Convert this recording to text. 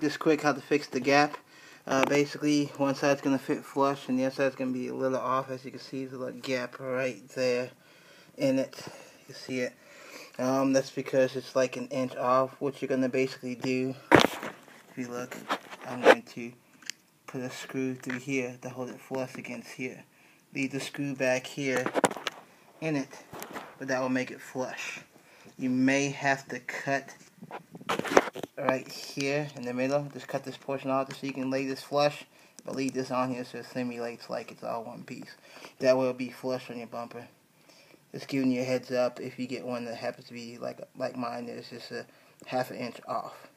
Just quick how to fix the gap. Uh, basically, one side's going to fit flush and the other side's going to be a little off. As you can see, there's a little gap right there in it. You see it. Um, that's because it's like an inch off. What you're going to basically do, if you look, I'm going to put a screw through here to hold it flush against here. Leave the screw back here in it, but that will make it flush. You may have to cut right here in the middle. Just cut this portion off so you can lay this flush. But leave this on here so it simulates like it's all one piece. That will be flush on your bumper. Just giving you a heads up if you get one that happens to be like like mine is just a half an inch off.